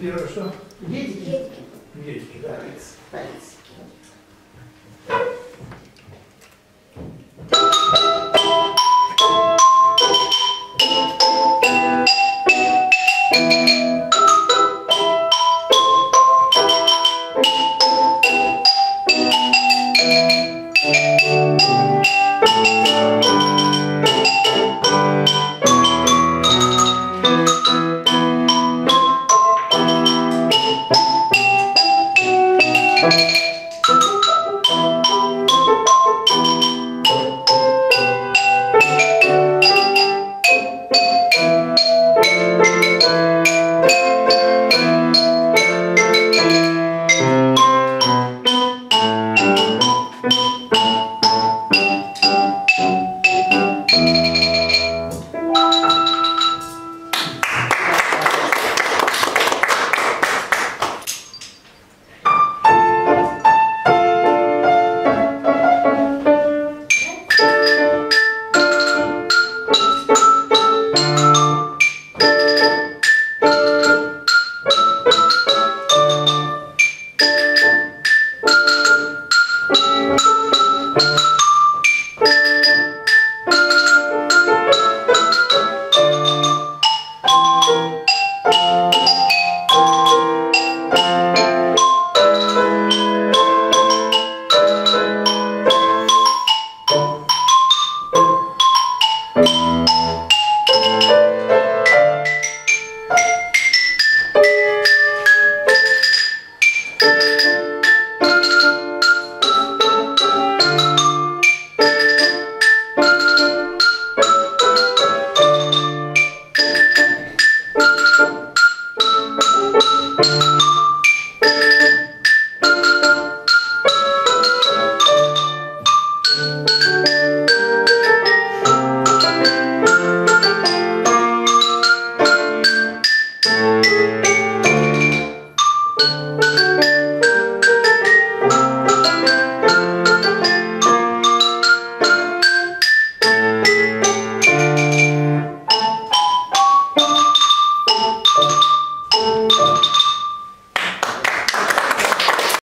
Первое что? Едики. Гельки, да. Пальцы.